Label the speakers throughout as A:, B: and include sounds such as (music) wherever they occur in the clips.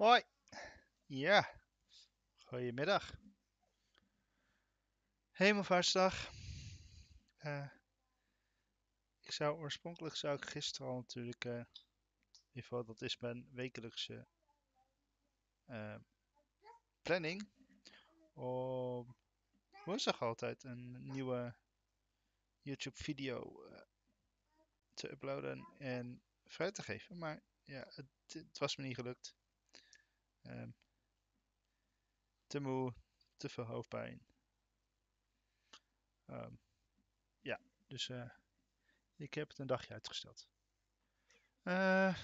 A: Hoi. Ja. Goedemiddag. Hemelvaartsdag. Uh, ik zou oorspronkelijk zou ik gisteren al natuurlijk, uh, in ieder geval dat is mijn wekelijkse uh, planning, om woensdag altijd een nieuwe YouTube video te uploaden en vrij te geven. Maar ja, het, het was me niet gelukt. Um, te moe, te veel hoofdpijn. Um, ja, dus uh, ik heb het een dagje uitgesteld. Uh,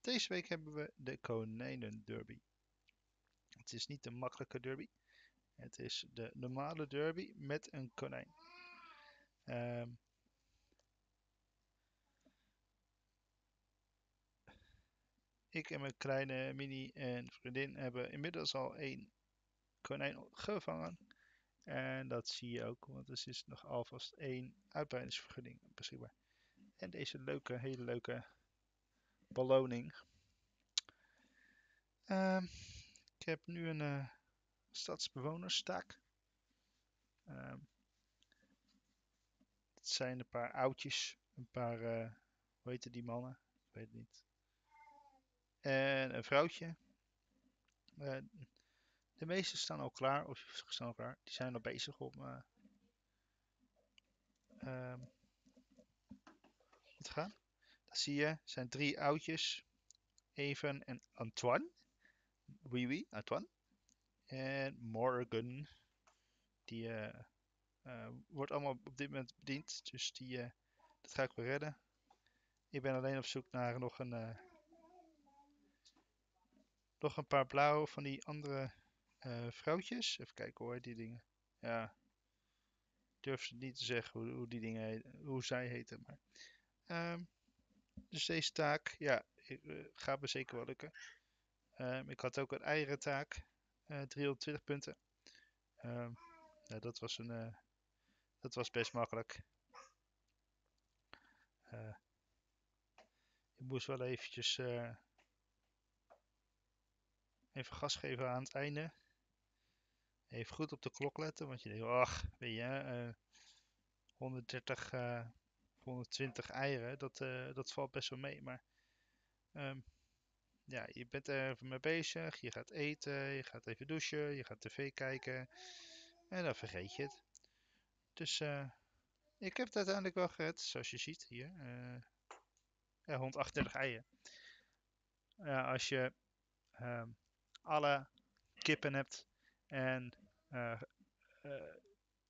A: deze week hebben we de Konijnen Derby. Het is niet de makkelijke derby. Het is de normale derby met een konijn. Um, Ik en mijn kleine mini en vriendin hebben inmiddels al één konijn gevangen. En dat zie je ook, want er is nog alvast één uitbreidingsvergunning beschikbaar. En deze leuke, hele leuke beloning. Uh, ik heb nu een uh, stadsbewonerstaak. Uh, het zijn een paar oudjes, een paar, uh, hoe heet die mannen? Ik weet het niet. En een vrouwtje. Uh, de meeste staan al klaar, of staan al klaar. Die zijn al bezig om uh, uh, te gaan. Dat zie je, zijn drie oudjes. Even en Antoine. Oui, oui, Antoine. En Morgan. Die uh, wordt allemaal op dit moment bediend. Dus die, dat ga ik wel redden. Ik ben alleen op zoek naar nog een nog een paar blauwe van die andere uh, vrouwtjes. Even kijken hoor, die dingen. Ja. Durf ze niet te zeggen hoe, hoe die dingen hoe zij heten. Maar. Um, dus deze taak, ja, uh, gaat me zeker wel lukken. Um, ik had ook een eieren taak. Uh, 320 punten. Um, nou, dat was een. Dat was best makkelijk. ik moest wel eventjes Even gas geven aan het einde. Even goed op de klok letten, want je denkt, ach, weet je, uh, 130, uh, 120 eieren, dat, uh, dat valt best wel mee. Maar um, ja, je bent er even mee bezig, je gaat eten, je gaat even douchen, je gaat tv kijken en dan vergeet je het. Dus ik heb het uiteindelijk wel gered, zoals je ziet hier. Uh, ja, 138 eieren. Ja, als je um, alle kippen hebt en uh, uh,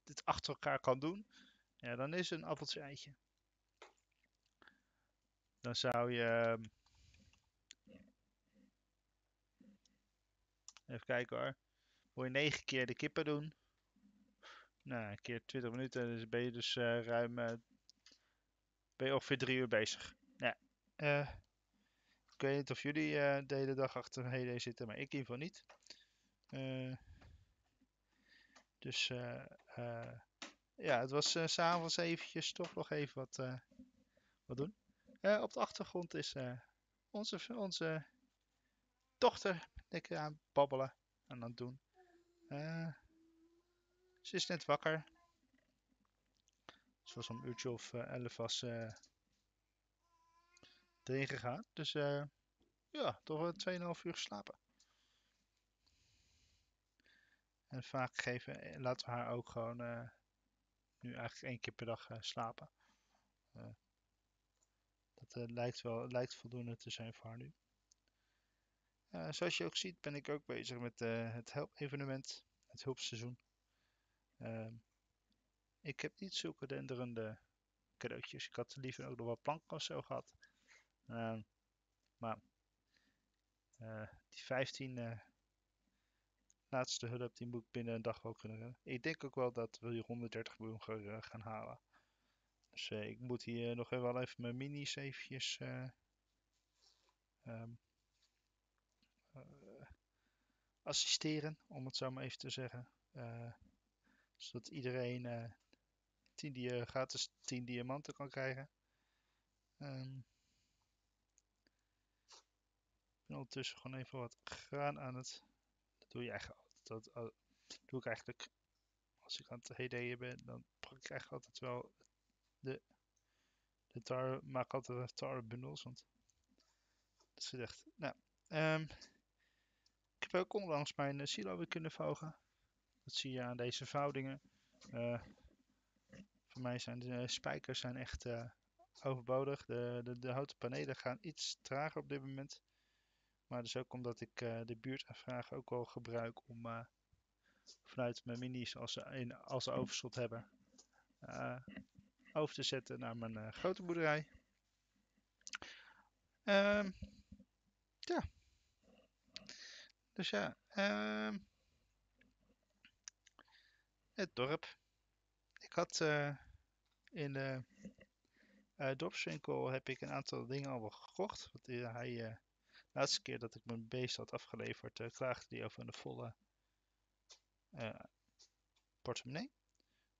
A: dit achter elkaar kan doen, ja, dan is een appeltje eitje. Dan zou je. Ehm, even kijken hoor. Moet je 9 keer de kippen doen. Nou, een keer 20 minuten, dus ben je dus uh, ruim. ben je ongeveer 3 uur bezig. Ja. Ik weet niet of jullie uh, de hele dag achter heden zitten, maar ik in ieder geval niet. Uh, dus uh, ja, het was s'avonds eventjes toch nog even wat, wat doen. op de achtergrond is onze, onze dochter lekker aan het babbelen en aan het doen. ze is net wakker. Zoals een uurtje of elf was erin gegaan. Dus uh, ja, toch 2,5 uur geslapen. En vaak geven, eh, laten we haar ook gewoon uh, nu eigenlijk één keer per dag slapen. dat lijkt wel lijkt voldoende te zijn voor haar nu. zoals je ook ziet ben ik ook bezig met het help-evenement, het hulpseizoen. Ehm, ik heb niet zulke denderende cadeautjes. Ik had liever ook nog wat planken of zo gehad. Uh, maar uh, die 15 uh, laatste hulp, die moet binnen een dag wel kunnen redden. Ik denk ook wel dat we hier 130 miljoen gaan, gaan halen. Dus ik moet hier nog wel even mijn minis eventjes um, assisteren, om het zo maar even te zeggen. zodat iedereen 10 die, gratis 10 diamanten kan krijgen. Um, ben ondertussen gewoon even wat graan aan het... Dat doe je eigenlijk altijd. Dat oh, doe ik eigenlijk... Als ik aan het hedeën ben, dan pak ik eigenlijk altijd wel de... De tar... Maak altijd tarwebundels, want... Dat is echt... Nou, ehm, ik heb ook onlangs mijn eh, silo weer kunnen vouwen. Dat zie je aan deze vouwdingen. Eh, voor mij zijn de spijkers zijn echt eh, overbodig. De, de, de houten panelen gaan iets trager op dit moment. Maar dus ook omdat ik uh, de buurtaanvragen ook wel gebruik om uh, vanuit mijn minis, als ze, een, als ze overschot hebben, uh, over te zetten naar mijn grote boerderij. Um, ja. Dus ja. Um, het dorp. Ik had in de dorpswinkel heb ik een aantal dingen al wel gekocht. Want hij laatste keer dat ik mijn beest had afgeleverd, uh, klaagde hij over een volle uh, portemonnee.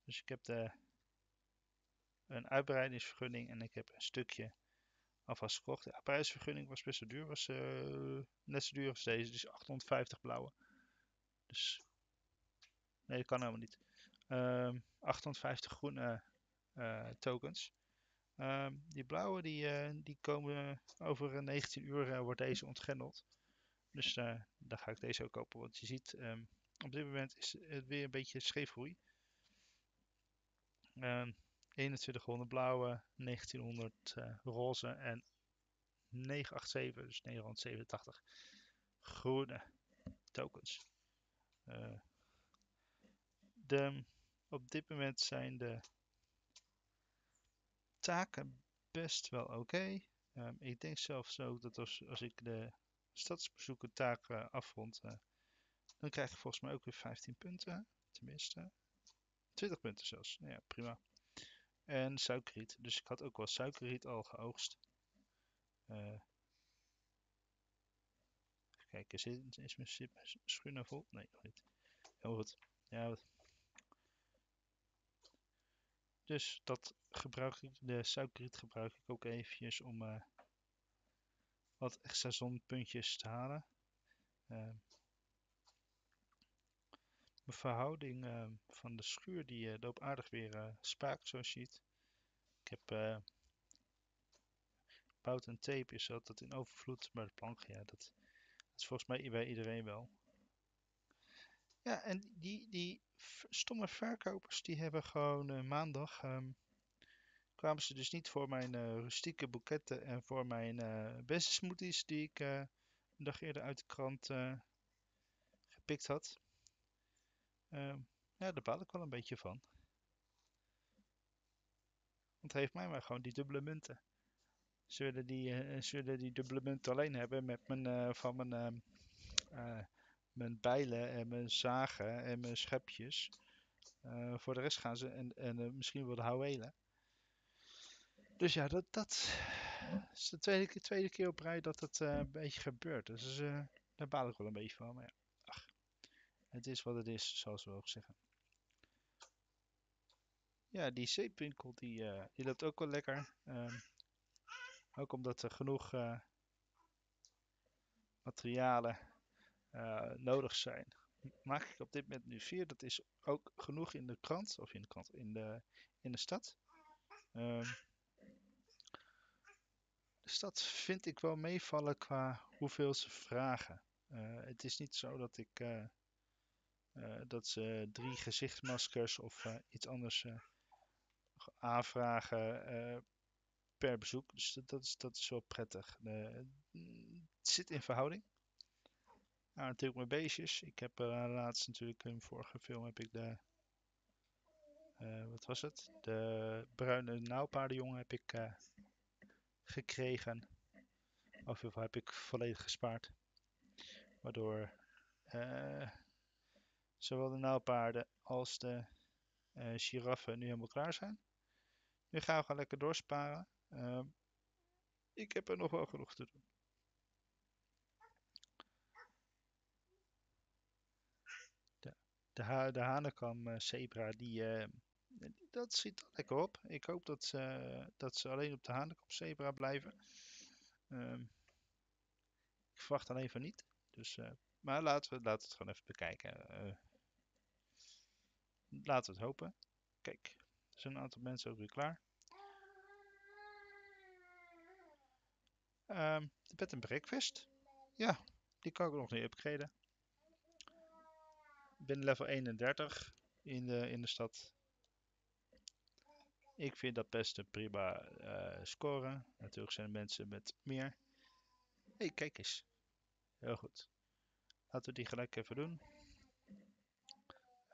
A: Dus ik heb de, een uitbreidingsvergunning en ik heb een stukje alvast gekocht. De uitbreidingsvergunning was best wel duur, was uh, net zo duur als deze, dus 850 blauwe. Dus, nee dat kan helemaal niet. 850 groene tokens. Um, die blauwe die, uh, die komen over 19 uur uh, wordt deze ontgrendeld. Dus daar ga ik deze ook kopen. Want je ziet um, op dit moment is het weer een beetje scheefgroei. Um, 2100 blauwe, 1900 roze en 987, dus 987 groene tokens. de, op dit moment zijn de taken best wel oké. Um, ik denk zelfs ook dat als, als ik de stadsbezoeken taken afrond, uh, dan krijg ik volgens mij ook weer 15 punten. Tenminste, 20 punten zelfs. Nou ja, prima. En suikerriet. Dus ik had ook wel suikerriet al geoogst. Uh, even kijken, is, mijn schuur vol? Nee, nog niet. Heel goed. Ja, dus dat gebruik ik, de suikerriet gebruik ik ook eventjes om uh, wat extra zonpuntjes te halen. Uh, mijn verhouding uh, van de schuur die loopt aardig weer spaak zoals je ziet. Ik heb bout en tape is altijd in overvloed, maar de plank, ja, dat, dat is volgens mij bij iedereen wel. Ja, en die, die stomme verkopers die hebben gewoon uh, maandag um, kwamen ze dus niet voor mijn uh, rustieke boeketten en voor mijn uh, beste smoothies die ik een dag eerder uit de krant gepikt had. Uh, ja, daar baal ik wel een beetje van. Want heeft mij maar gewoon die dubbele munten. Ze willen die, ze die dubbele munten alleen hebben met mijn, van mijn mijn bijlen en mijn zagen en mijn schepjes. Uh, voor de rest gaan ze en, en uh, misschien wel de houwelen. Dus ja, dat, dat is de tweede, tweede keer op rij dat dat uh, een beetje gebeurt. Dus daar baal ik wel een beetje van. Maar ja, ach, het is wat het is, zoals we ook zeggen. Ja, die zeepwinkel die, die loopt ook wel lekker. Um, ook omdat er genoeg materialen uh, nodig zijn. Maak ik op dit moment nu vier. Dat is ook genoeg in de krant, of in de krant, in de, in de stad. Um, de stad vind ik wel meevallen qua hoeveel ze vragen. Uh, het is niet zo dat ik uh, dat ze drie gezichtsmaskers of iets anders aanvragen per bezoek. Dus dat, dat, is, dat is wel prettig. het zit in verhouding. Nou, natuurlijk mijn beestjes. Ik heb uh, laatst natuurlijk in vorige film heb ik de... Uh, wat was het? De bruine nauwpaardenjongen heb ik uh, gekregen. Of heb ik volledig gespaard. Waardoor zowel de nauwpaarden als de giraffen nu helemaal klaar zijn. Nu gaan we gewoon lekker doorsparen. ik heb er nog wel genoeg te doen. De, ha de Hanekam uh, zebra, die, uh, dat ziet er lekker op. Ik hoop dat ze, dat ze alleen op de Hanekam zebra blijven. Um, ik verwacht alleen van niet. Dus, eh, maar laten we, laten we het gewoon even bekijken. Eh, laten we het hopen. Kijk, er zijn een aantal mensen ook weer klaar. Ehm, de bed and breakfast. Ja, die kan ik nog niet upgraden. Ik ben level 31 in de, in de stad. Ik vind dat best een prima eh score. Natuurlijk zijn er mensen met meer. hey, kijk eens. Heel goed. Laten we die gelijk even doen.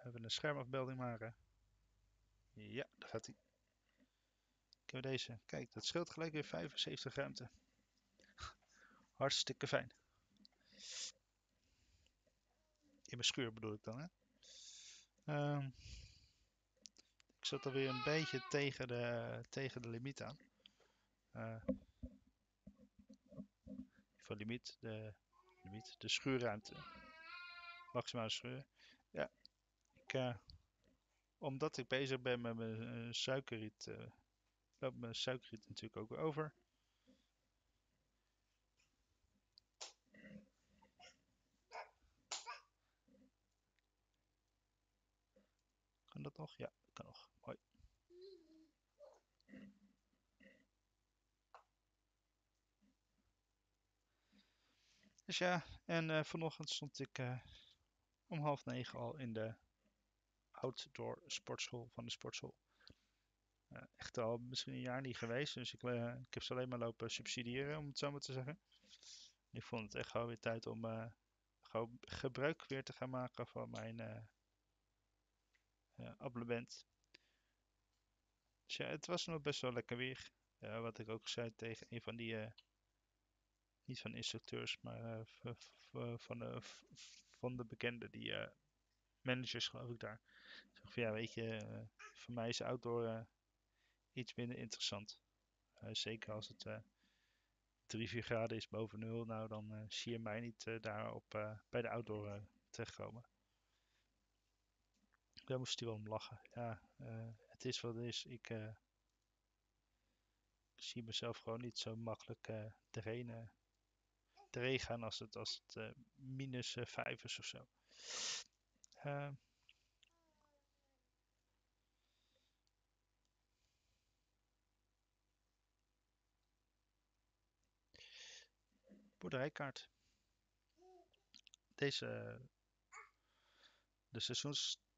A: Even een schermafbeelding maken. Ja, daar gaat hij. Heb deze. Kijk, dat scheelt gelijk weer 75 ruimte. Hartstikke fijn. In mijn schuur bedoel ik dan, hè. Ehm, ik zat alweer een beetje tegen de, tegen de limiet aan. Eh van limiet, de, limiet, de schuurruimte. Maximale schuur. Ja, ik, eh, omdat ik bezig ben met mijn eh, suikerriet, loopt mijn suikerriet natuurlijk ook weer over. Dat nog? Ja, kan nog. Mooi. Dus ja, en eh, vanochtend stond ik eh, om half negen al in de outdoor sportschool van de sportschool. Eh, echt al misschien een jaar niet geweest, dus ik, ik heb ze alleen maar lopen subsidiëren, om het zo maar te zeggen. Ik vond het echt gewoon weer tijd om gewoon gebruik weer te gaan maken van mijn abonnement. Dus ja, het was nog best wel lekker weer. Wat ik ook zei tegen een van die, eh, niet van instructeurs, maar eh, van, de, van de bekende, die eh, managers geloof ik daar. Zeg van ja, weet je, voor mij is outdoor iets minder interessant. Zeker als het eh 3, 4 graden is boven nul, nou dan zie je mij niet eh, daar op, bij de outdoor terechtkomen. Daar moest hij wel om lachen. Ja, eh, het is wat het is. Ik, eh, ik zie mezelf gewoon niet zo makkelijk erheen, eh, erheen gaan als het, als het eh, minus eh, 5 is of zo. Eh, boerderijkaart. Deze, de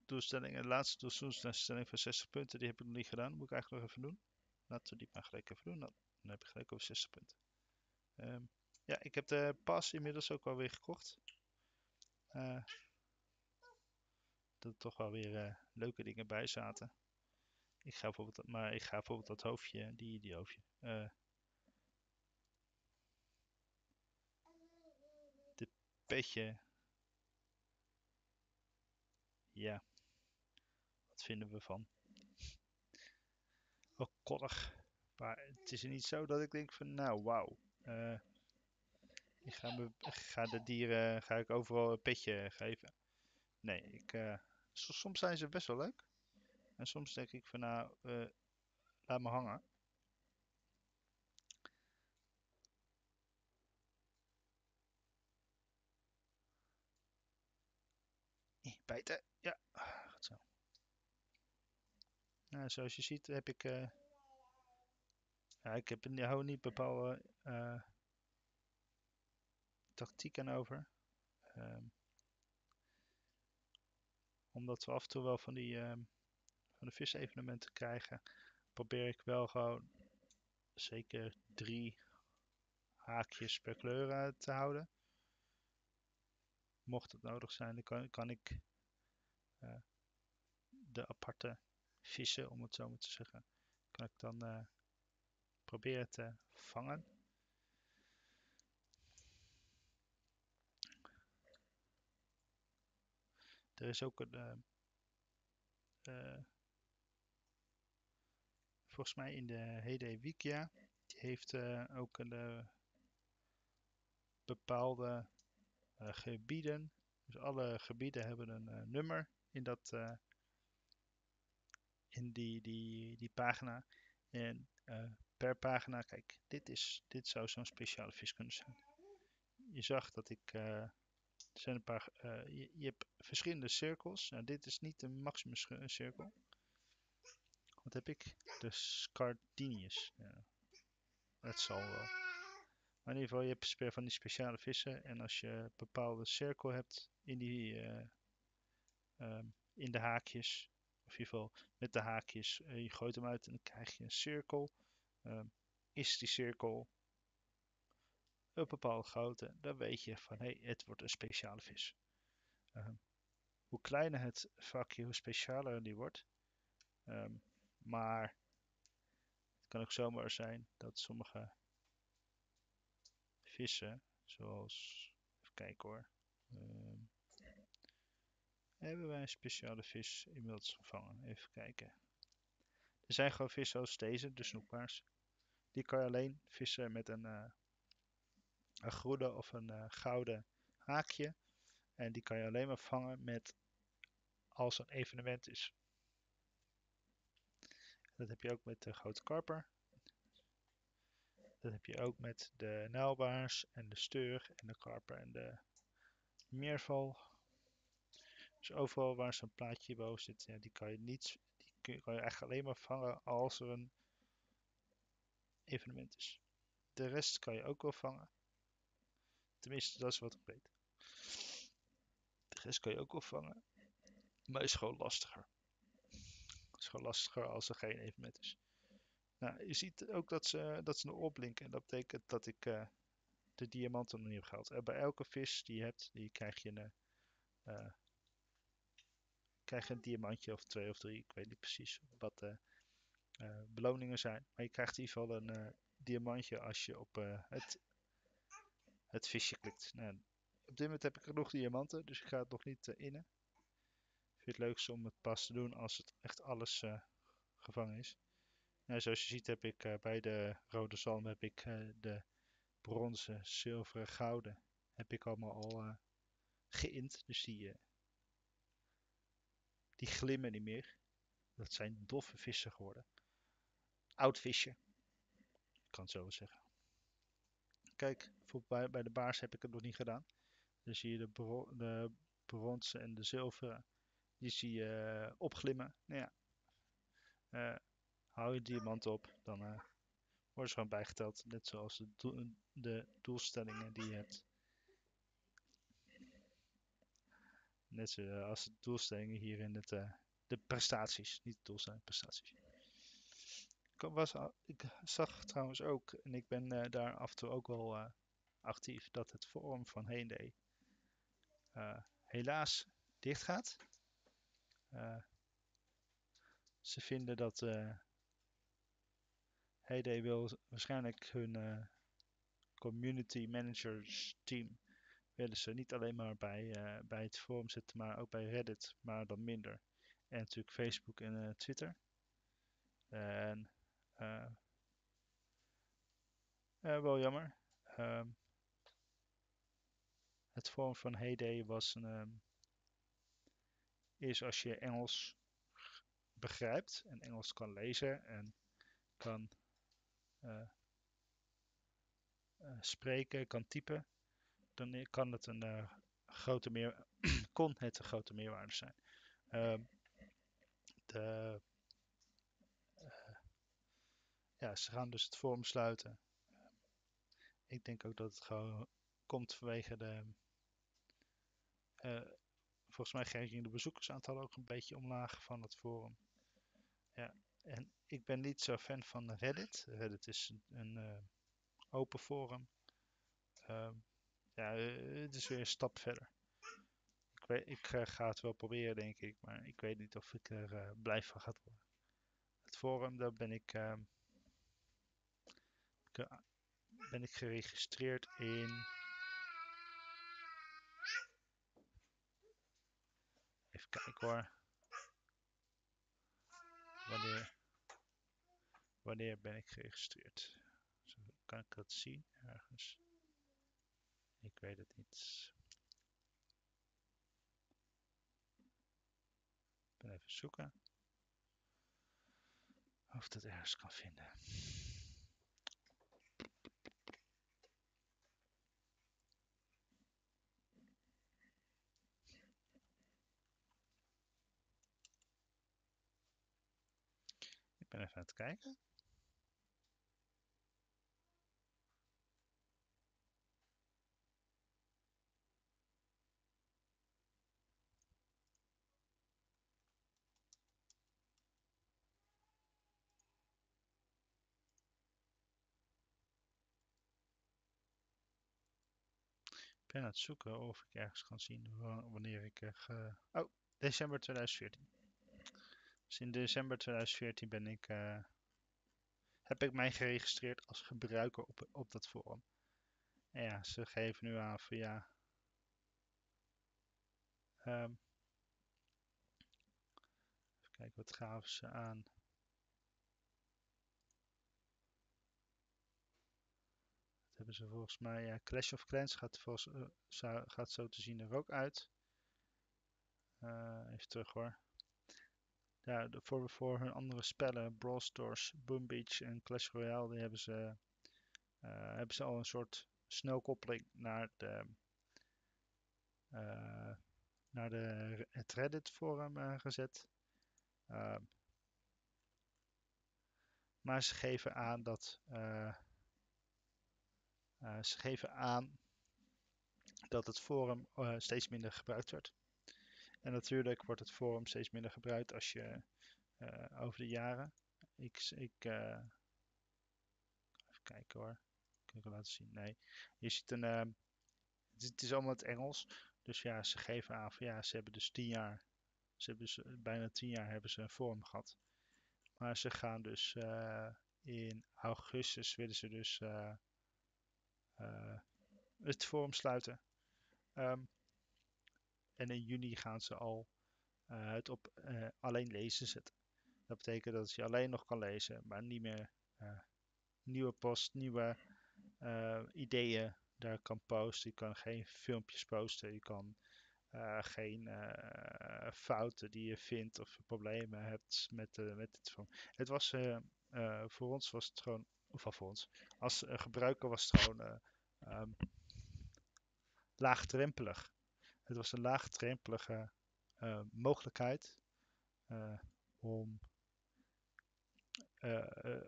A: seizoensdoelstelling, de laatste seizoensdoelstelling van 60 punten, die heb ik nog niet gedaan. Moet ik eigenlijk nog even doen. Laten we die maar gelijk even doen. Dan, heb ik gelijk over 60 punten. Ehm, ja, ik heb de pas inmiddels ook alweer gekocht. Eh, dat er toch wel weer eh, leuke dingen bij zaten. Ik ga bijvoorbeeld, maar ik ga bijvoorbeeld dat hoofdje, die, die hoofdje. eh, de petje. Ja, vinden we van? Wel koddig. Maar het is niet zo dat ik denk van, nou, wauw. eh, ik ga, de dieren ga ik overal een petje geven. Nee, ik, eh, so- soms zijn ze best wel leuk. En soms denk ik van, nou, eh, laat me hangen. Bijten, ja. Nou, zoals je ziet heb ik, eh, ja, ik heb hou niet bepaalde eh tactiek aan over. Ehm, omdat we af en toe wel van die ehm, van de visevenementen krijgen, probeer ik wel gewoon zeker drie haakjes per kleur eh, te houden. Mocht het nodig zijn, dan kan, kan ik de aparte vissen, om het zo maar te zeggen, kan ik dan eh, proberen te vangen. Er is ook een, eh, eh, volgens mij in de Hede Wikia, die heeft ook een bepaalde gebieden. Dus alle gebieden hebben een nummer in, dat, in die, die, die pagina. En eh, per pagina, kijk, dit, is, dit zou zo'n speciale vis kunnen zijn. je zag dat ik. er zijn een paar. eh, je, je hebt verschillende cirkels. Nou, dit is niet de maximum cirkel. Wat heb ik? De Scardinius. Ja, dat zal wel. Maar in ieder geval, je hebt van die speciale vissen. En als je een bepaalde cirkel hebt in, die, eh, ehm, in de haakjes. Of in ieder geval met de haakjes. eh, je gooit hem uit en dan krijg je een cirkel. Ehm, is die cirkel een bepaalde grootte, dan weet je van hé, hey, het wordt een speciale vis. Ehm, hoe kleiner het vakje, hoe specialer die wordt. Ehm, maar het kan ook zomaar zijn dat sommige vissen, zoals, even kijken hoor, hebben wij een speciale vis inmiddels gevangen? Even kijken. Er zijn gewoon vissen als deze, de snoekbaars. Die kan je alleen vissen met een, eh, een groene of een eh, gouden haakje. En die kan je alleen maar vangen met als een evenement is. Dat heb je ook met de grote karper. Dat heb je ook met de nijlbaars en de steur en de karper en de meerval. Dus overal waar zo'n plaatje boven zit, ja, die kan je niet, die kan je eigenlijk alleen maar vangen als er een evenement is. De rest kan je ook wel vangen. Tenminste, dat is wat ik weet. De rest kan je ook wel vangen. Maar is gewoon lastiger. is gewoon lastiger als er geen evenement is. Nou, je ziet ook dat ze, dat ze nog. En dat betekent dat ik eh, de diamanten nog niet heb gehaald. En bij elke vis die je hebt, die krijg je een, eh, krijg een diamantje of twee of drie. Ik weet niet precies wat de eh, beloningen zijn. Maar je krijgt in ieder geval een eh, diamantje als je op eh, het, het visje klikt. Nou, op dit moment heb ik genoeg diamanten, dus ik ga het nog niet eh, innen. Ik vind het leukst om het pas te doen als het echt alles eh, gevangen is. Nou, zoals je ziet heb ik eh, bij de rode zalm heb ik eh, de bronzen, zilveren, gouden heb ik allemaal al eh geïnd. Dus die, eh, die glimmen niet meer. Dat zijn doffe vissen geworden. Oud visje. Ik kan het zo zeggen. Kijk, bij, bij de baars heb ik het nog niet gedaan. Dan zie je de, de bronzen en de zilveren. Die zie je eh, opglimmen. Nou ja. Eh, hou je diamant op, dan eh worden ze gewoon bijgeteld. Net zoals de, de doelstellingen die je hebt. Net zoals de doelstellingen hier in het, eh, de prestaties. Niet de doelstellingen, prestaties. Ik, was, ik zag trouwens ook, en ik ben eh, daar af en toe ook wel eh, actief, dat het forum van eh, helaas dicht gaat. Eh, ze vinden dat eh Heyday wil waarschijnlijk hun eh, community managers team willen ze niet alleen maar bij, eh, bij het forum zetten, maar ook bij Reddit, maar dan minder. En natuurlijk Facebook en eh, Twitter. En eh, wel jammer. Ehm, het forum van Heyday was een, ehm, is als je Engels begrijpt en Engels kan lezen en kan spreken, kan typen, dan kan het een eh, grote meer (clears throat) kon het een grote meerwaarde zijn. Ehm, de, eh, ja, ze gaan dus het forum sluiten. Ik denk ook dat het gewoon komt vanwege de. eh, volgens mij gingen de bezoekersaantallen ook een beetje omlaag van het forum. Ja, en ik ben niet zo fan van Reddit. Reddit is een, open forum. Ehm, ja, eh, het is weer een stap verder. Ik, weet, ik eh, ga het wel proberen, denk ik, maar ik weet niet of ik er eh, blij van ga worden. Het forum, daar ben ik, ke- ben ik geregistreerd in. Even kijken hoor. Wanneer, wanneer ben ik geregistreerd? Zo, kan ik dat zien ergens? Ik weet het niet. Ben even zoeken. Of dat ergens kan vinden. Ik ben even aan het kijken. Ben aan het zoeken of ik ergens kan zien wa- wanneer ik ge- Oh, december 2014. Dus in december 2014 ben ik, eh, heb ik mij geregistreerd als gebruiker op, op dat forum. En ja, ze geven nu aan van ja... ehm, even kijken, wat gaven ze aan? Dat hebben ze volgens mij... Ja, Clash of Clans gaat, volgens, eh, zou- gaat zo te zien er ook uit. Eh, even terug hoor. De- voor, voor hun andere spellen, Brawl Stars, Boom Beach en Clash Royale, die hebben ze, eh, hebben ze al een soort snelkoppeling naar de, naar de, het Reddit forum gezet. Ehm, maar ze geven aan dat ze geven aan dat het forum eh, steeds minder gebruikt wordt. En natuurlijk wordt het forum steeds minder gebruikt als je eh, over de jaren. Ik, ik eh, even kijken hoor. Kan ik het laten zien? Nee. Je ziet een. ehm, het, is, is allemaal het Engels. Dus ja, ze geven aan van ja, ze hebben dus tien jaar. Ze hebben dus, eh, bijna tien jaar hebben ze een forum gehad. Maar ze gaan dus eh, in augustus willen ze dus eh, eh, het forum sluiten. Ehm, en in juni gaan ze al eh, het op eh, alleen lezen zetten. Dat betekent dat je alleen nog kan lezen, maar niet meer eh, nieuwe post, nieuwe eh, ideeën daar kan posten. Je kan geen filmpjes posten. Je kan eh, geen eh, fouten die je vindt of problemen hebt met, eh, met het van. Het was eh, eh, voor ons was het gewoon, voor ons, als eh, gebruiker was het gewoon ehm, laagdrempelig. Het was een laagdrempelige eh, mogelijkheid om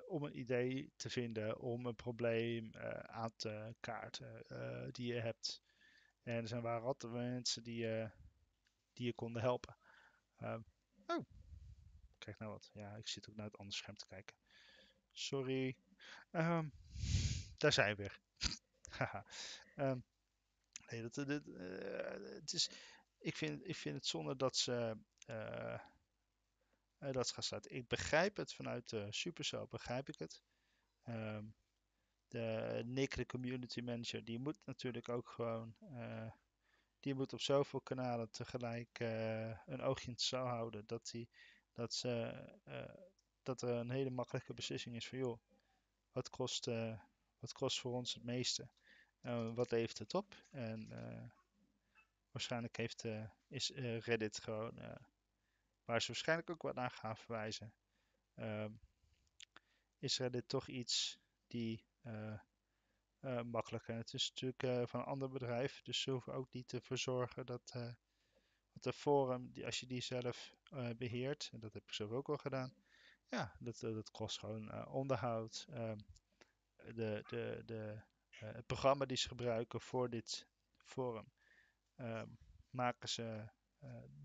A: om een idee te vinden, om een probleem aan te kaarten die je hebt. En er zijn waren altijd mensen die, die je konden helpen. Ehm, oh, kijk nou wat. Ja, ik zit ook naar het andere scherm te kijken. Sorry. Ehm, daar zijn we. (laughs) Ehm, nee, dat, dat, eh, het is, ik, vind, ik vind het zonde dat ze eh, eh, dat gaan sluiten. Ik begrijp het vanuit de Supercell, begrijp ik het. Ehm, de Nick, de community manager, die moet natuurlijk ook gewoon, eh, die moet op zoveel kanalen tegelijk eh, een oogje in het zaal houden. Dat, die, dat, ze, eh, dat er een hele makkelijke beslissing is van joh, wat kost, eh, wat kost voor ons het meeste? Eh, wat levert het op? En eh, waarschijnlijk heeft, eh, is Reddit gewoon, waar ze waarschijnlijk ook wat naar gaan verwijzen, ehm, is Reddit toch iets die eh, eh, makkelijk. En het is natuurlijk van een ander bedrijf, dus ze hoeven ook niet ervoor zorgen dat, de forum, die, als je die zelf eh, beheert, en dat heb ik zelf ook al gedaan, ja, dat, eh, dat kost gewoon eh, onderhoud. ehm, de, de, de, eh, het programma die ze gebruiken voor dit forum, ehm, maken ze,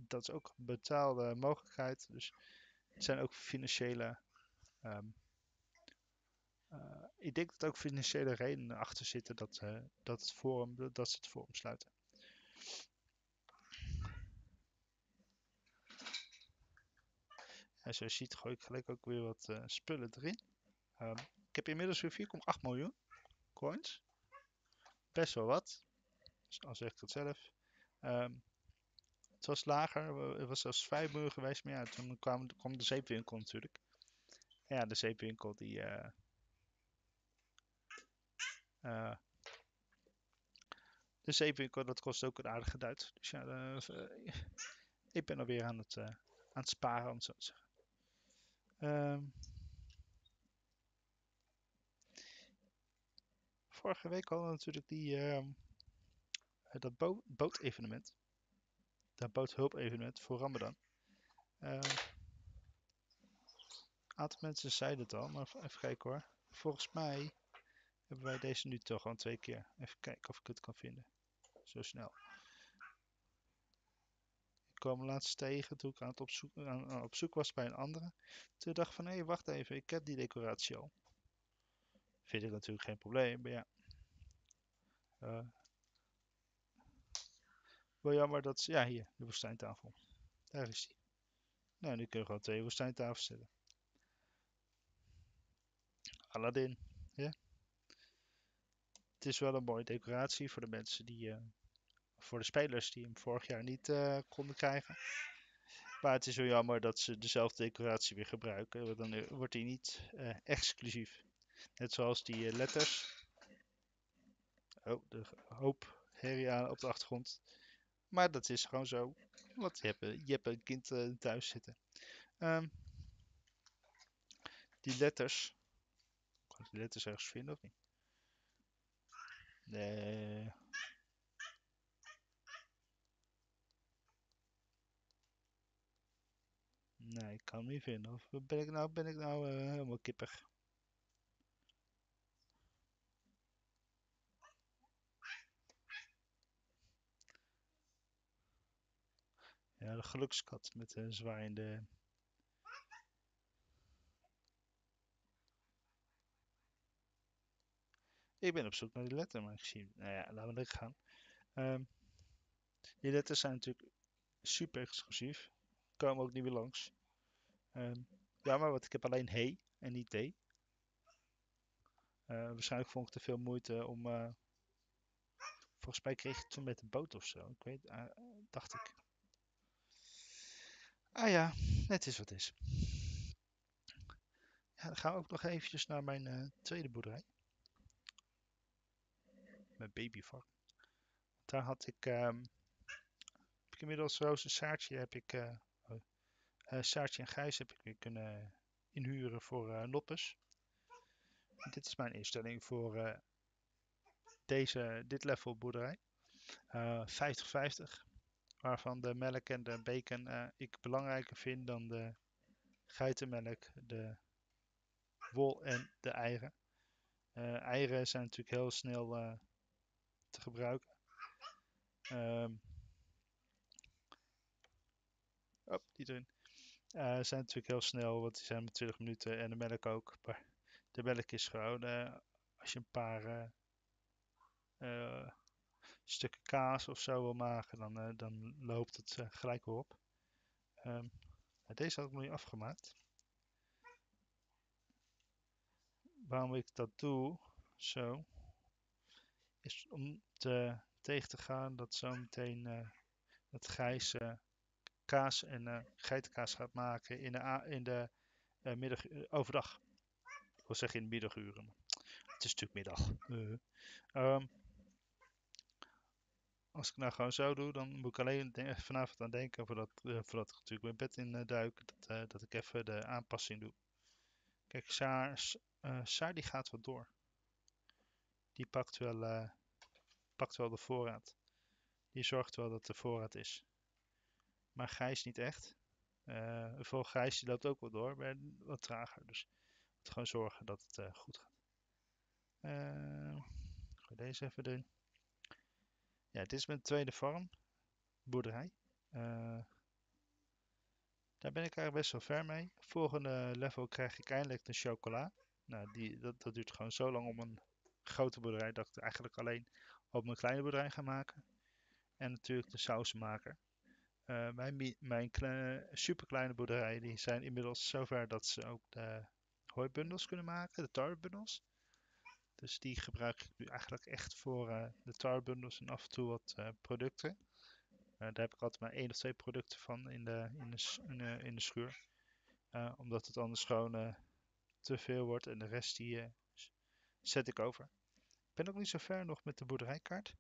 A: dat is ook een betaalde mogelijkheid. Dus het zijn ook financiële eh, ik denk dat ook financiële redenen achter zitten dat, eh, dat, het forum, dat ze het forum sluiten. En zoals je ziet gooi ik gelijk ook weer wat eh, spullen erin. Ehm, ik heb inmiddels weer 4,8 miljoen coins. Best wel wat. Dus al zeg ik het zelf. Ehm, het was lager, het was zelfs 5 miljoen geweest. Maar ja, toen kwam, de zeepwinkel natuurlijk. Ja, de zeepwinkel die... eh, eh, de zeepwinkel, dat kost ook een aardige duit. Dus ja, ik ben alweer aan het, aan sparen, om zo te zeggen. Ehm, vorige week hadden we natuurlijk die, ehm, eh, dat bo bootevenement. Dat boothulp-evenement voor Ramadan. Ehm, aantal mensen zeiden het al, maar even kijken hoor. Volgens mij hebben wij deze nu toch gewoon twee keer. Even kijken of ik het kan vinden. Zo snel. Kwam laatst tegen toen ik aan het op zoek, op zoek was bij een andere. Toen dacht van, hé, hey, wacht even, ik heb die decoratie al. Vind ik natuurlijk geen probleem, maar ja. Uh, wel jammer dat, ja hier, de woestijntafel. Daar is die. Nou, nu kunnen we gewoon twee woestijntafels zetten. Aladdin, ja. Het is wel een mooie decoratie voor de mensen die, uh, voor de spelers die hem vorig jaar niet uh, konden krijgen. Maar het is wel jammer dat ze dezelfde decoratie weer gebruiken, want dan wordt hij niet uh, exclusief. Net zoals die letters. Oh, de hoop herrie op de achtergrond. Maar dat is gewoon zo. Want je hebt, je hebt een kind thuis zitten. Um, die letters. Kan ik die letters ergens vinden of niet? Nee. Nee, ik kan hem niet vinden. Of ben ik nou, ben ik nou uh, helemaal kippig? Ja, de gelukskat met een zwaaiende... Ik ben op zoek naar die letter, maar ik zie... Nou ja, laten we lekker gaan. Um, die letters zijn natuurlijk super exclusief. Komen ook niet meer langs. Um, jammer, want ik heb alleen he en niet d. Uh, waarschijnlijk vond ik te veel moeite om... Uh, volgens mij kreeg ik het toen met de boot of zo. Ik weet, uh, dacht ik. Ah ja, het is wat is. Ja, dan gaan we ook nog eventjes naar mijn tweede boerderij. Mijn babyvark. Daar had ik, um, heb ik inmiddels Roos en Saartje, heb ik, Saartje en Gijs heb ik weer kunnen inhuren voor uh, Noppes. dit is mijn instelling voor deze, dit level boerderij. 50-50 waarvan de melk en de bacon uh, ik belangrijker vind dan de geitenmelk, de wol en de eieren. Uh, eieren zijn natuurlijk heel snel uh, te gebruiken. Um, oh, die erin. Uh, zijn natuurlijk heel snel, want die zijn met 20 minuten en de melk ook. De melk is gewoon, als je een paar stukken kaas of zo wil maken, dan, dan loopt het gelijk weer op. Um, deze had ik nog afgemaakt. Waarom ik dat doe, zo, is om te, tegen te gaan dat zometeen uh, dat Gijs kaas en geitenkaas gaat maken in de, in de middag, overdag. Ik wil zeggen in de middaguren. Het is natuurlijk middag. Um, als ik nou gewoon zo doe, dan moet ik alleen vanavond aan denken voordat, voordat ik natuurlijk mijn bed in duik, dat, dat ik even de aanpassing doe. Kijk, Saar, die gaat wat door. Die pakt wel, pakt wel de voorraad. Die zorgt wel dat er voorraad is. Maar Gijs niet echt. voor Gijs die loopt ook wel door, maar wat trager. Dus moet gewoon zorgen dat het goed gaat. ik ga deze even doen. Ja, dit is mijn tweede farm, boerderij. Uh, daar ben ik eigenlijk best wel ver mee. Volgende level krijg ik eindelijk de chocola. Nou, die, dat, duurt gewoon zo lang om een grote boerderij dat ik eigenlijk alleen op mijn kleine boerderij ga maken. En natuurlijk de sausenmaker. Uh, mijn mijn kleine boerderijen die zijn inmiddels zover dat ze ook de hooibundels kunnen maken, de tarbundels. Dus die gebruik ik nu eigenlijk echt voor uh, de tarbundels en af en toe wat uh, producten. Daar heb ik altijd maar één of twee producten van in de, in de, in de, in de schuur. omdat het anders gewoon te veel wordt en de rest die zet ik over. Ik ben ook niet zo ver nog met de boerderijkaart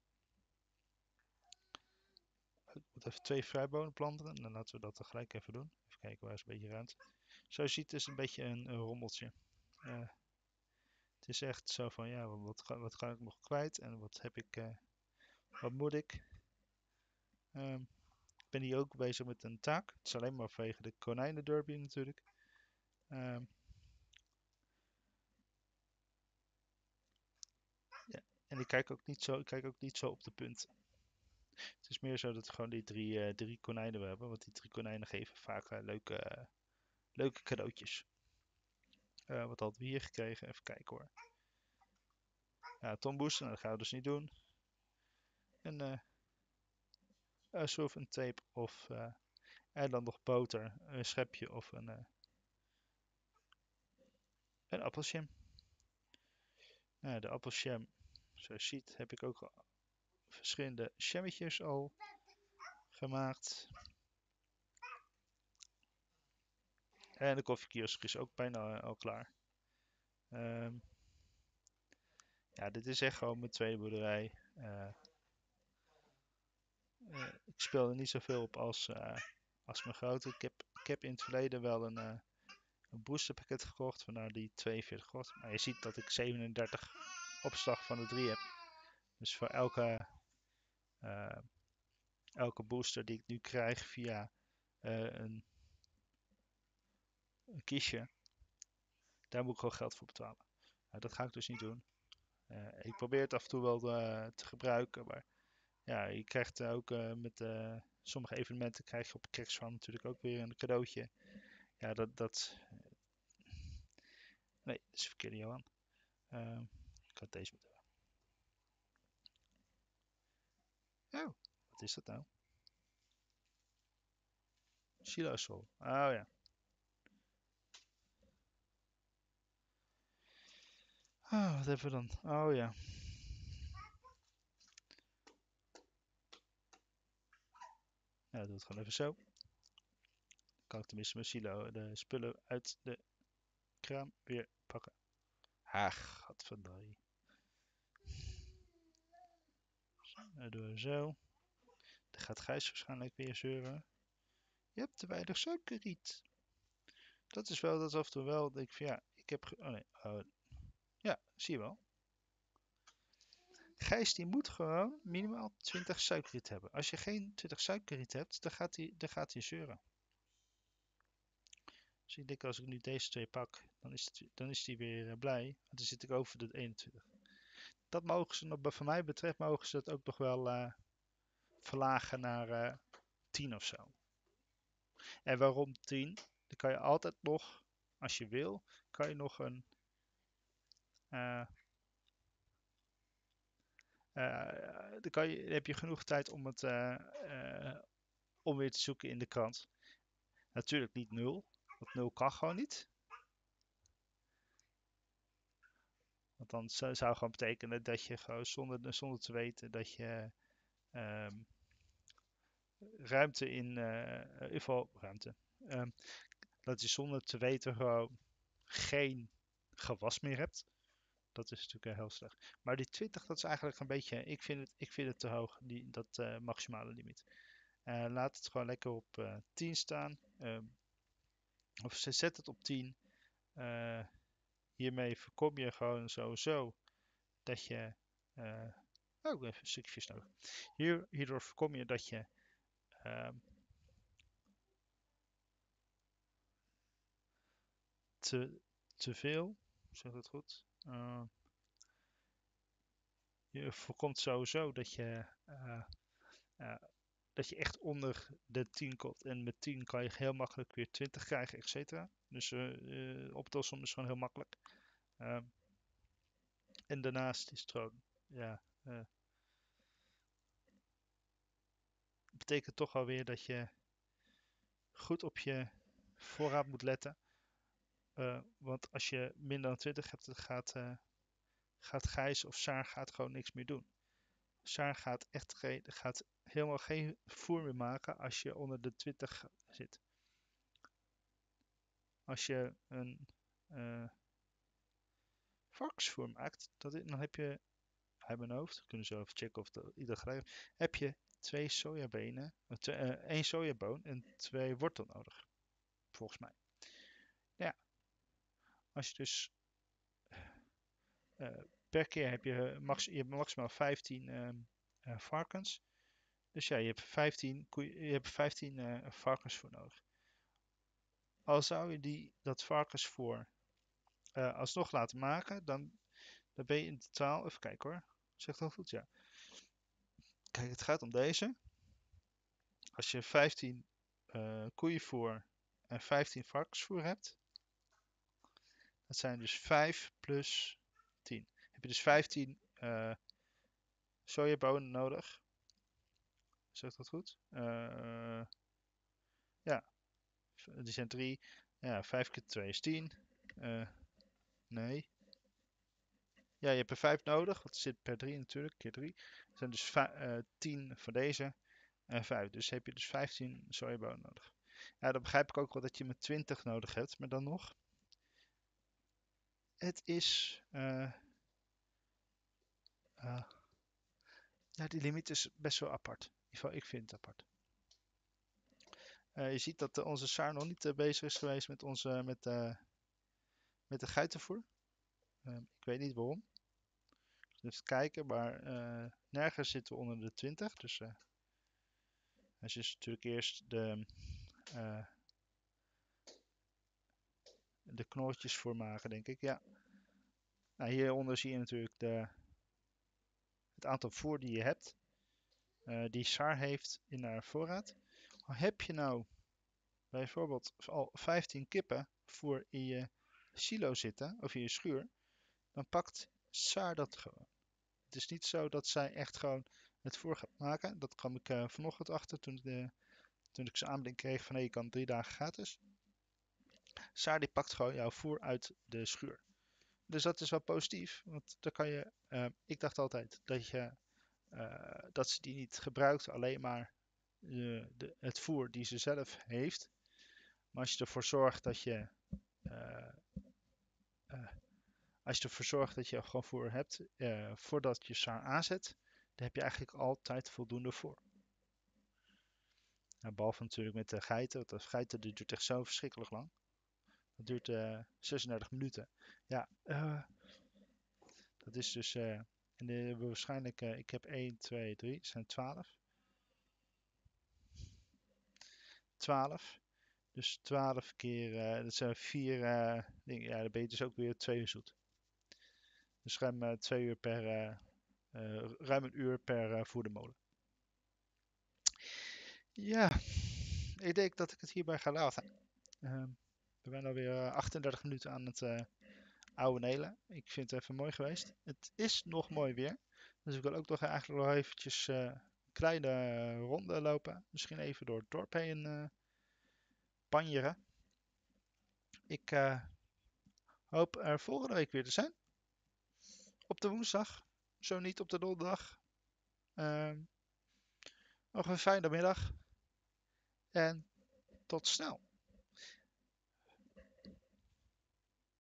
A: moet even twee fruitbomenplanten. Dan laten we dat er gelijk even doen. Even kijken waar is een beetje ruimte. Zo ziet het is een beetje een, rommeltje. Eh, het is echt zo van ja, wat ga, wat ga ik nog kwijt en wat heb ik, eh, wat moet ik. Ehm, ik ben hier ook bezig met een taak. Het is alleen maar vegen de konijnen derby natuurlijk. Ehm, ja, en ik kijk ook niet zo, ik kijk ook niet zo op de punt. Het is meer zo dat we gewoon die drie, eh, drie konijnen hebben. Want die drie konijnen geven vaak eh, leuke, leuke cadeautjes. Eh, wat hadden we hier gekregen? Even kijken hoor. Ja, nou, dat gaan we dus niet doen. En eh een tape of... dan nog boter, een schepje of een, eh een. Nou, de appelsjam, zoals je ziet, heb ik ook verschillende jammetjes al gemaakt. En de koffiekiosk is ook bijna eh, al klaar. Ehm, ja, dit is echt gewoon mijn tweede boerderij. Eh, eh, ik speel er niet zoveel op als, als mijn grote. Ik heb, ik heb in het verleden wel een, een boosterpakket gekocht, vandaar die 42 kost. Maar je ziet dat ik 37 opslag van de 3 heb. Dus voor elke, eh, elke booster die ik nu krijg via eh, een, een kiesje, daar moet ik gewoon geld voor betalen. Nou, dat ga ik dus niet doen. Eh, ik probeer het af en toe wel eh, te gebruiken, maar ja, je krijgt ook eh, met eh, sommige evenementen krijg je op Kerksfarm natuurlijk ook weer een cadeautje. Ja, dat, dat... Nee, dat is verkeerde Johan. Ehm, ik had deze moeten hebben. Oh, wat is dat nou? Silosol. Oh ja. Ah, wat hebben we dan? Oh ja. Ja, doe het gewoon even zo. Dan kan ik tenminste mijn silo, de spullen uit de kraam weer pakken. Ach, gadverdamme. Dat doen we zo. Dan gaat Gijs waarschijnlijk weer zeuren. Je hebt te weinig suikerriet. Dat is wel, dat af en toe wel, denk ik ja, ik heb, oh nee, oh, ja, zie je wel. Gijs die moet gewoon minimaal 20 suikerriet hebben. Als je geen 20 suikerriet hebt, dan gaat hij, dan gaat hij zeuren. Dus ik denk als ik nu deze twee pak, dan is, dan is hij weer eh, blij. Want dan zit ik over de 21. Dat mogen ze nog, voor mij betreft, mogen ze dat ook nog wel eh, verlagen naar eh 10 of zo. En waarom 10? Dan kan je altijd nog, als je wil, kan je nog een. eh, dan, kan je, heb je genoeg tijd om het om weer te zoeken in de krant. Natuurlijk niet nul, want nul kan gewoon niet. Want dan zou, gewoon betekenen dat je gewoon zonder, zonder te weten dat je ehm, ruimte in, eh, in geval ruimte, ehm, dat je zonder te weten gewoon geen gewas meer hebt. Dat is natuurlijk heel slecht. Maar die 20, dat is eigenlijk een beetje, ik vind het, ik vind het te hoog, die, dat eh, maximale limiet. Eh, laat het gewoon lekker op eh 10 staan. Ehm, of ze- zet het op 10. Hiermee voorkom je gewoon sowieso dat je. eh, oh, even een stukje nodig. Hier, hierdoor voorkom je dat je. ehm, te, te veel, zeg dat goed? Eh, je voorkomt sowieso dat je. eh, dat je echt onder de 10 komt. En met 10 kan je heel makkelijk weer 20 krijgen, et cetera. Dus eh, optelsom is gewoon heel makkelijk. Ehm, en daarnaast is het gewoon, ja, eh, betekent toch alweer dat je goed op je voorraad moet letten. Want als je minder dan 20 hebt, dan gaat, gaat Gijs of Saar gaat gewoon niks meer doen. Saar gaat echt gaat helemaal geen voer meer maken als je onder de 20 zit. Als je een eh varkensvoer maakt, dan heb je uit mijn hoofd, kunnen we zo even checken of dat ieder gelijk heb je twee sojabenen, of twee, eh, één sojaboon en twee wortel nodig. Volgens mij. Ja, als je dus eh, per keer heb je, maximaal 15 ehm, eh, varkens. Dus ja, je hebt 15, koeien, je hebt 15 eh, varkensvoer nodig. Al zou je die, dat varkensvoer eh, alsnog laten maken, dan, dan ben je in totaal, even kijken hoor, Zegt dat goed? Ja. Kijk, het gaat om deze. Als je 15 uh, koeienvoer en 15 varkensvoer hebt, dat zijn dus 5 plus 10. Heb je dus 15 uh, sojabonen nodig. Zegt dat goed? Uh, ja, die zijn 3. Ja, 5 keer 2 is 10. Uh, nee. Ja, je hebt er 5 nodig, want het zit per 3 natuurlijk, keer 3. Er zijn dus uh, 10 van deze en 5. Dus heb je dus 15 sojabonen nodig. Ja, dan begrijp ik ook wel dat je met 20 nodig hebt, maar dan nog. Het is. Uh, ja, die limiet is best wel apart. Geval, ik vind het apart. Uh, je ziet dat onze SAR nog niet bezig is geweest met, onze, met, met de geitenvoer. Ehm, ik weet niet waarom. Dus kijken, maar nergens zitten we onder de 20. Dus is dus natuurlijk eerst de, de knoortjes voor maken, denk ik. Ja. Nou, hieronder zie je natuurlijk de, het aantal voer die je hebt. Uh, die SAR heeft in haar voorraad. Heb je nou bijvoorbeeld al 15 kippen voor in je silo zitten, of in je schuur, dan pakt SAR dat gewoon. Het is niet zo dat zij echt gewoon het voor gaat maken. Dat kwam ik uh, vanochtend achter toen, de, toen ik ze aanbieding kreeg van hey, je kan drie dagen gratis. Saar die pakt gewoon jouw voer uit de schuur. Dus dat is wel positief, want dan kan je, uh, ik dacht altijd dat, je, dat ze die niet gebruikt, alleen maar de, de, het voer die ze zelf heeft. Maar als je ervoor zorgt dat je, als je ervoor zorgt dat je gewoon voer hebt, voordat je SAR aanzet, daar heb je eigenlijk altijd voldoende voor. Nou, behalve natuurlijk met de geiten, want de geiten duurt echt zo verschrikkelijk lang. Dat duurt uh, eh, 36 minuten. Ja, dat is dus. En de, waarschijnlijk, ik heb 1, 2, 3, dat zijn 12. 12. Dus 12 keer, dat zijn 4 dingen. Ja, dan ben je dus ook weer 2 uur zoet. Dus ruim 2 uur per, ruim een uur per voedermolen. Ja, ik denk dat ik het hierbij ga laten. Uh, we zijn alweer 38 minuten aan het uh, oude nelen. Ik vind het even mooi geweest. Het is nog mooi weer. Dus ik wil ook nog eigenlijk nog eventjes uh, kleine ronde lopen. Misschien even door het dorp heen uh, panjeren. Ik hoop er volgende week weer te zijn. Op de woensdag zo niet op de donderdag. Uh, nog een fijne middag. En tot snel.